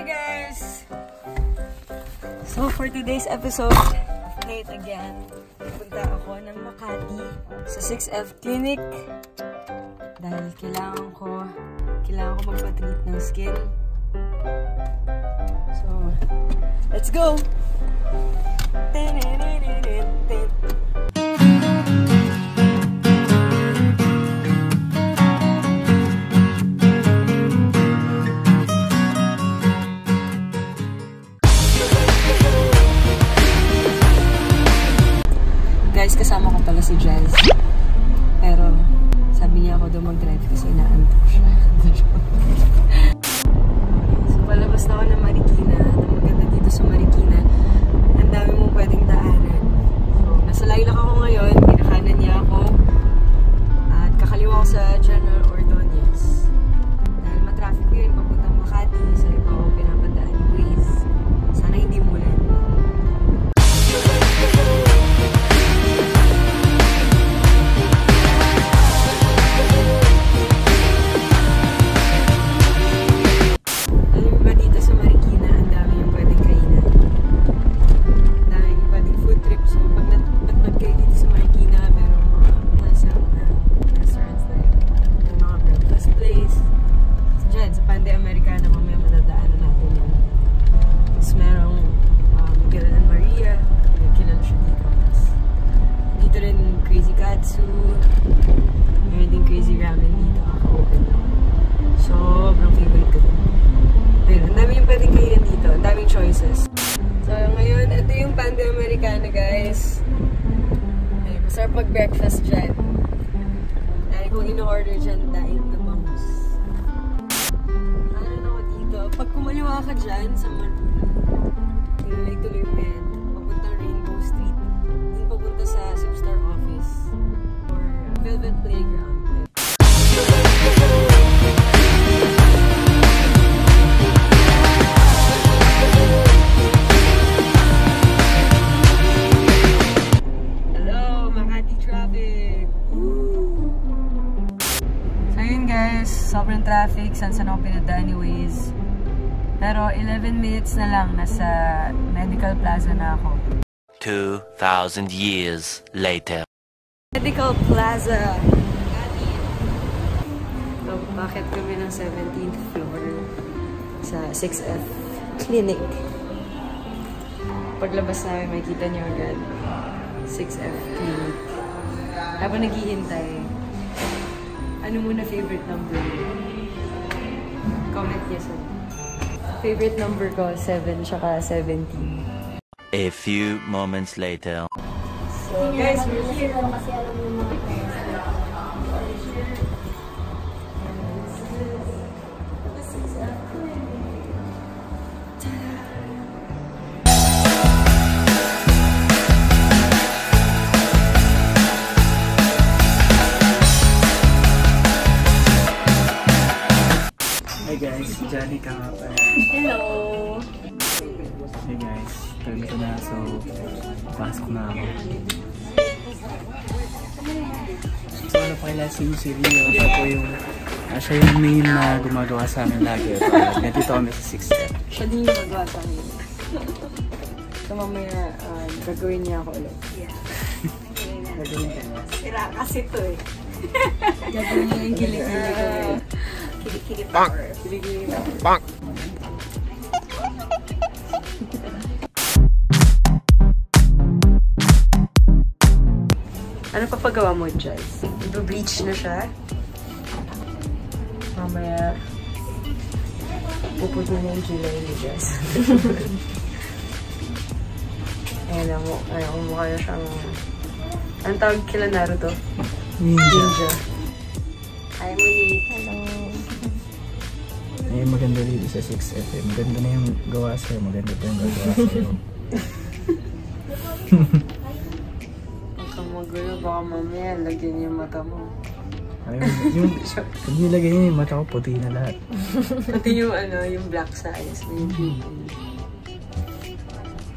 Guys! So for today's episode Late Again, pupunta ako ng Makati sa 6F Clinic dahil kailangan ko kailangan ko magpa-treat ng skin. So, let's go! Guys, choices. So, ngayon, ito yung Pande Americana, guys. Ayun, masarap mag-breakfast dyan. Dahil kung in-order dyan, daing na bangus. Ano na ako dito? Pag kumaliwa ka dyan sa Maruna, tuloy-tuloy mo yan. Papuntang Rainbow Street. Dun papunta sa Superstar Office. Or Velvet Playground. Hello, saan saan ako pinadaan ni Waze. Pero 11 minutes na lang, nasa Medical Plaza na ako. 2,000 years later. Medical Plaza! So, bakit kami ng 17th floor sa 6F Clinic? Paglabas namin, makikita niyo agad. 6F Clinic. Habang naghihintay, ano muna favorite number mo? Comment niya sa Favorite number ko, 7 tsaka 17. A few moments later. So, guys, we're here. Guys, Johnny ka nga pala. Hello! Hey guys, tuloy ko na so pasok na ako. So ano pa kailan si si Rio, siya po yung ah, siya yung main na gumagawa sa amin lagi. Uh, nandito kami sa 6 step. Siya din yung magawa sa akin. So, mamaya, uh, gagawin niya ako ulit. Gagawin ka na. Sira kasi to eh. Gagawin niya yung ulit. Kilikili power. Na. Ano pa pagawa mo, Jazz? Iba-bleach na siya. Mamaya, puput mo na yung kilay ni Jazz. Ayan ayan, ang mukha na siyang... Ang tawag kila Naruto? Ninja. Ninja. Ay, maganda dito sa 6 FM. Maganda na yung gawa sa'yo. Maganda pa yung gagawa sa'yo. Huwag kang magulo. Baka mamaya lagyan yung mata mo. Ay, yung, pag nilagay niya yung mata ko, puti na lahat. Pati yung ano, yung black sa eyes mo, yung pupil.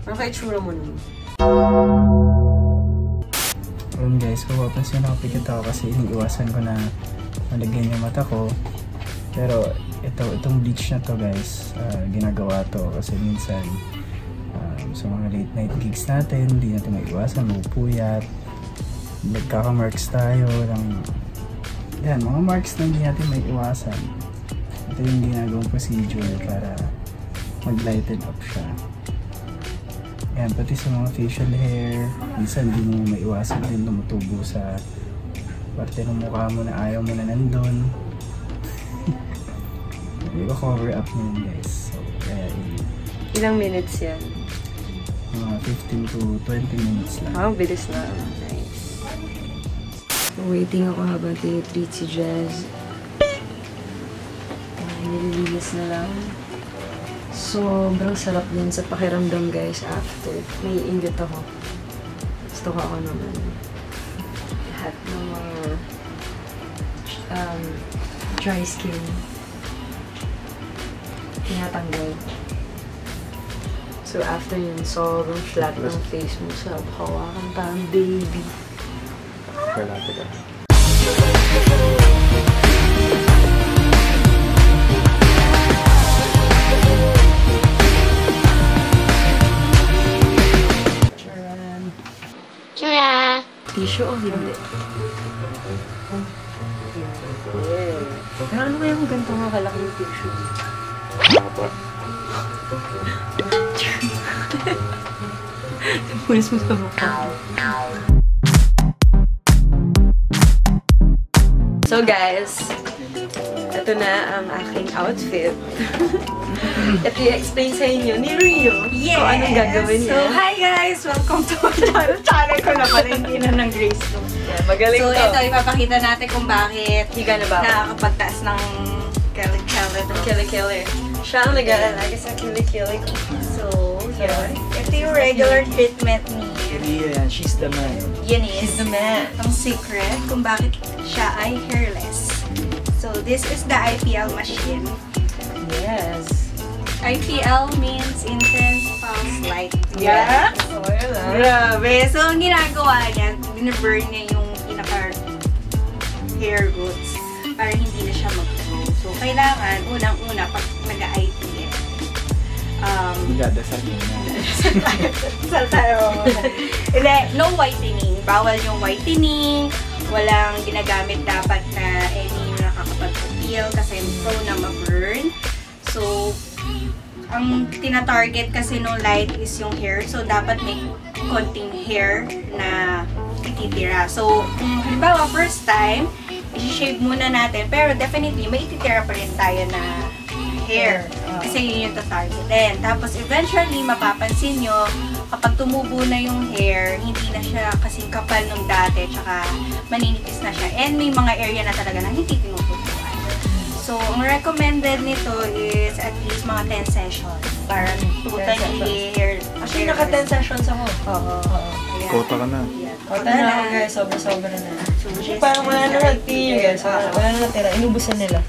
Ano kaya tsura mo nun? Ayun guys, kung mapapansin ako pikit ako kasi iniiwasan ko na malagyan yung mata ko. Pero ito, itong bleach na to guys, ah, ginagawa to kasi minsan um, sa mga late night gigs natin, hindi natin maiwasan, mapupuyat, nagkaka-marks tayo ng yan, mga marks na hindi natin maiwasan. Ito yung ginagawang procedure para mag-lighten up siya. Yan, pati sa mga facial hair, minsan hindi mo maiwasan din tumutubo sa parte ng mukha mo na ayaw mo na nandun. Di ba cover up yun guys? So, kaya yun, Ilang minutes yan? mga 15 to 20 minutes lang. Ah, bilis na. Nice. Waiting ako habang tinitreat si Jazz. Nililinis na lang. Sobrang sarap din sa pakiramdam guys after. May inggit ako. Gusto ko ako naman. Lahat ng mga um, dry skin tinatanggal. So after yun, sobrang flat ng face mo sa hawakan parang baby. Kalate ka. Charan! Tissue o hindi? Yeah. Pero ano kaya kung ganito nga kalaki yung tissue? Pulis mo sa mukha. So guys, ito na ang aking outfit. Ito i-explain sa inyo ni Rio Yes! kung anong gagawin niya. So, hi guys! Welcome to my channel. Ko na pala, hindi na ng Grace to. Yeah, magaling So, to. ito, ipapakita natin kung bakit Higa na ba? nakakapagtaas ng kele-kele to. Kili-kili. Siya ang nag-aalaga sa kili-kili ko. So, yun. Ito yung regular treatment ni Ria yan, she's the man. Eunice. She's the man. Itong secret kung bakit siya ay hairless. So, this is the IPL machine. Yes. IPL means intense pulse light. Yeah? So, yun ah. Grabe. So, ang ginagawa niya, binaburn niya yung pinaka hair roots para hindi na siya mag-grow. So, kailangan, unang-una, pag um, Magdadasal mo na. Sal tayo. Hindi, no whitening. Bawal yung whitening. Walang ginagamit dapat na any nakakapag-peel kasi prone na ma-burn. So, ang tina-target kasi no light is yung hair. So, dapat may konting hair na ititira. So, kung halimbawa first time, i-shave muna natin. Pero definitely, may ititira pa rin tayo na hair. Kasi yun yung tatargetin. Tapos eventually, mapapansin nyo, kapag tumubo na yung hair, hindi na siya kasing kapal nung dati, tsaka maninipis na siya. And may mga area na talaga na hindi tinutubuan. So, ang recommended nito is at least mga 10 sessions para totally hair. Actually, naka 10 sessions ako. Oo. Ayan. Kota ka na. Kota na ako guys, sobra-sobra na. Parang wala na nag-tea guys. Wala, wala na natira. Inubusan nila.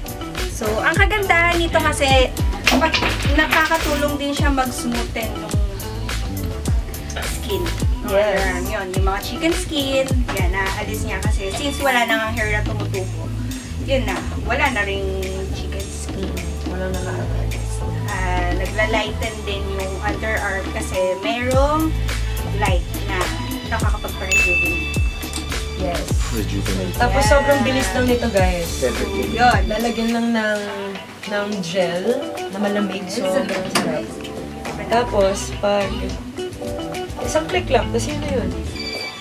So, ang kagandahan nito kasi, kapag nakakatulong din siya mag-smoothen yung skin. Yes. Ayan, yun, yung mga chicken skin, yan, naalis niya kasi since wala na nga hair na tumutubo, yun na, wala na ring chicken skin. Wala na nakakaya. Ah, nagla-lighten din yung underarm kasi merong Rejuvenate. Tapos sobrang bilis lang nito guys. Yun. Lalagyan lang ng ng gel na malamig. Sobrang sarap. Tapos, pag isang click lang, tapos yun na yun.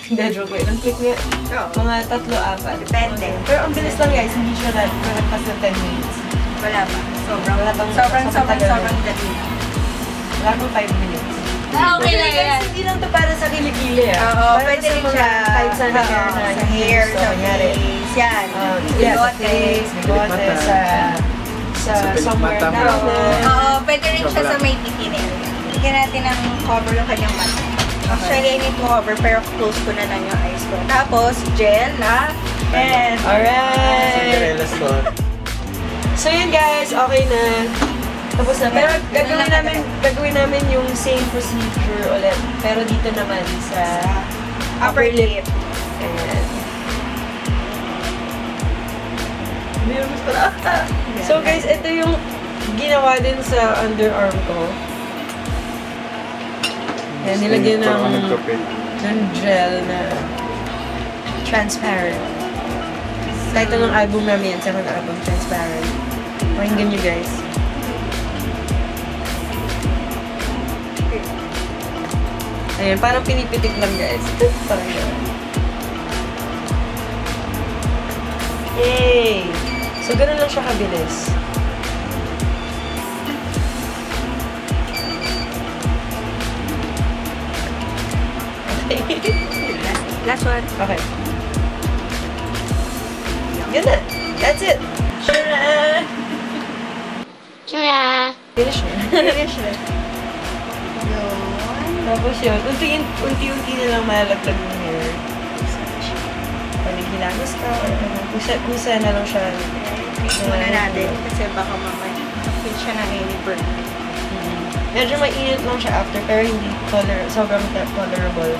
Hindi, joke ko. Ilang click? Oo. Mga tatlo, apat. Depende. Pero ang bilis lang guys, hindi siya lang nagpas na 10 minutes. Wala pa. Sobrang, Wala pang- sobrang, sobrang sobrang, tagal. sobrang dali. Wala pang 5 minutes. Ah, okay na yan. Hindi lang to para sa kilikili ah. Oo, Para pwede sa rin mga siya. Kahit sa hair na. Sa hindi hair, gusto, sa kunyari. face. Yan. Um, yeah, sa face, bigote, mata. sa sa Sa somewhere mata na mo. na. Oo, pwede rin siya sa may area. Bigyan natin ng cover yung kanyang mata. Actually, I need to cover, pero close ko na lang yung eyes ko. Tapos, gel na. And, Alright! Cinderella store. So yun guys, okay na. Tapos na. Pero gagawin namin, gagawin namin yung same procedure ulit. Pero dito naman sa upper lip. Ayan. Naman pala. So guys, ito yung ginawa din sa underarm ko. Ayan, nilagyan ng, ng gel na transparent. Title ng album namin yan, second album, Transparent. Pakinggan nyo guys. Ayan, parang pinipitik lang guys. parang gano'n. Yay! So, ganun lang siya kabilis. Last one. okay. Yun na. That's it. Shura! Chura! Finish na. Finish na. Tapos yun, unti- unti-unti na lang malaglag yung hair. Pag naghilamos ka, or kusa, kusa na lang siya. Fix muna natin kasi baka mamaya feel siya ng any burn. Mhm. Medyo mainit lang siya after, pero hindi toler sobrang to- tolerable.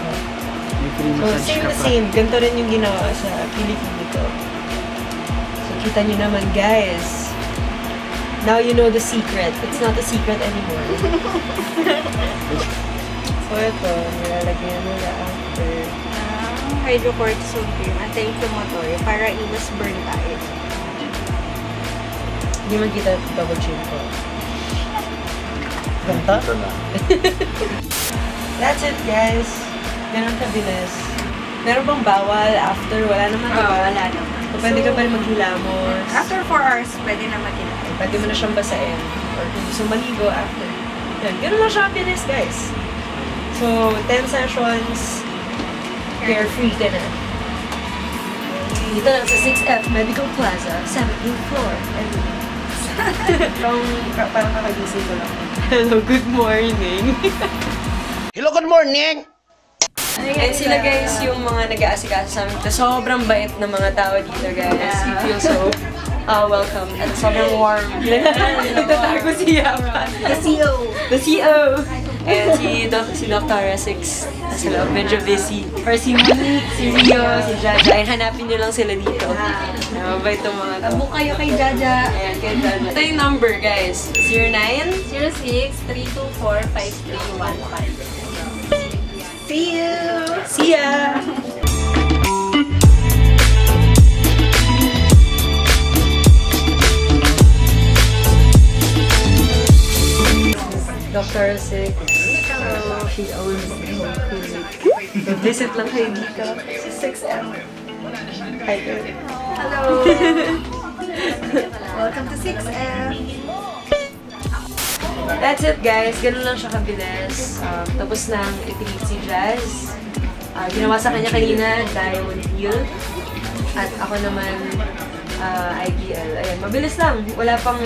Free So, same na same. Ganito rin yung ginawa sa kilikili ko. So, kita nyo naman, guys. Now you know the secret. It's not a secret anymore. so, ito. Nilalagyan nila after. Ah, hydrocortisone cream, anti-inflammatory, para iwas burn tayo. Hindi man kita double chin ko. Ganta? Ito na. That's it, guys. Ganun kabilis. Meron bang bawal after? Wala naman, Oo, diba? Ah, wala naman. So, pwede ka pa rin maghilamos. After 4 hours, pwede na magkinain. Pwede mo na siyang basain. Or kung gusto maligo after. Yan, ganun lang siya kabilis, guys. So, 10 sessions, carefree ka na. Dito lang sa 6F Medical Plaza, 17th floor. Parang, parang kakagising ko lang. Hello, good morning. Hello, good morning! And sila guys, yung mga nag-aasikaso sa amin. Sobrang bait ng mga tao dito guys. You feel so uh, welcome. At sobrang warm. Nagtatago si Yapa. The CEO! The CEO! And si, Doc, si Dr. Six. Nasa loob, medyo busy. Or si Monique, si Rio, si Jaja. Ayun, hanapin nyo lang sila dito. Mabait itong mga to. Book kayo kay Jaja. Ayan, kay Jaja. Ito yung number guys. 09 06-324-5315. See you! See ya! Dr. Six. So, she owns the clinic. Visit lang kayo dito sa 6M. Hi, girl. Hello! Welcome to 6M! That's it, guys. Ganun lang siya kabilis. Um, tapos nang itigit si Jazz. Uh, ginawa sa kanya kanina, Diamond Peel. At ako naman, uh, IPL. Ayan, mabilis lang. Wala pang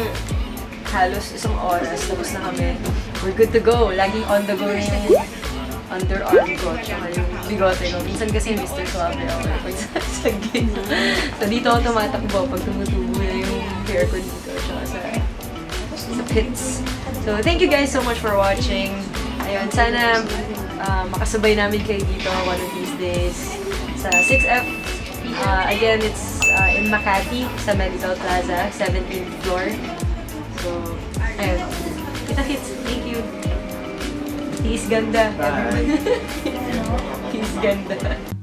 halos isang oras. Tapos na kami. We're good to go. Laging on the go yung underarm ko. Tsaka yung bigote ko. Minsan kasi Mr. Suave ako. Pag sa, gym. So dito ako tumatakbo pag tumutubo na yung hair ko dito. Sa sa pits. So, thank you guys so much for watching. Ayun, sana uh, makasabay namin kayo dito one of these days sa 6F. Uh, again, it's uh, in Makati sa Medical Plaza, 17th floor. So, ayun. Kita hits. Thank you. He's ganda. Bye. He's ganda.